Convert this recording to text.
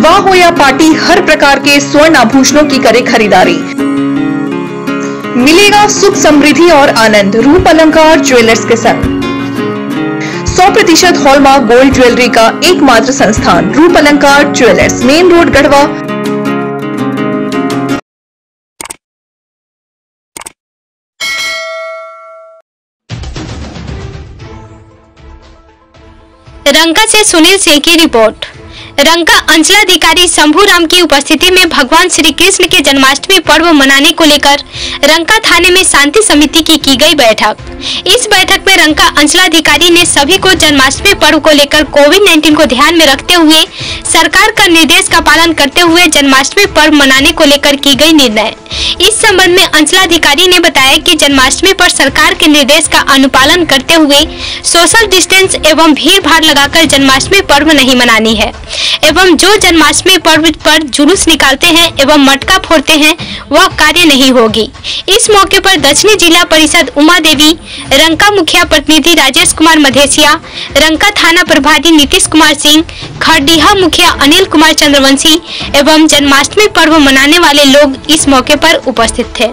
विवाह हो या पार्टी, हर प्रकार के स्वर्ण आभूषणों की करे खरीदारी। मिलेगा सुख समृद्धि और आनंद, रूप अलंकार ज्वेलर्स के संग। 100 प्रतिशत हॉलमार्क गोल्ड ज्वेलरी का एकमात्र संस्थान, Roop Alankar jewellers, main road, Garhwa. Ranka से सुनील सिंह की रिपोर्ट। रंका अंचलाधिकारी शंभू राम की उपस्थिति में भगवान श्री कृष्ण के जन्माष्टमी पर्व मनाने को लेकर रंका थाने में शांति समिति की की गई बैठक। इस बैठक में रंका अंचलाधिकारी ने सभी को जन्माष्टमी पर्व को लेकर कोविड 19 को ध्यान में रखते हुए सरकार का निर्देश का पालन करते हुए जन्माष्टमी पर्व मनाने को लेकर की गई निर्णय। इस संबंध में अंचलाधिकारी ने बताया कि जन्माष्टमी पर सरकार के निर्देश का अनुपालन करते हुए सोशल डिस्टेंस एवं भीड़ भाड़ लगाकर जन्माष्टमी पर्व नहीं मनानी है, एवं जो जन्माष्टमी पर्व पर जुलूस निकालते हैं एवं मटका फोड़ते हैं, वह कार्य नहीं होगी। इस मौके पर दक्षिणी जिला परिषद उमा देवी, रंका मुखिया प्रतिनिधि राजेश कुमार मधेसिया, रंका थाना प्रभारी नीतीश कुमार सिंह खरडीहा मुखिया अनिल कुमार चंद्रवंशी एवं जन्माष्टमी पर्व मनाने वाले लोग इस मौके पर उपस्थित थे।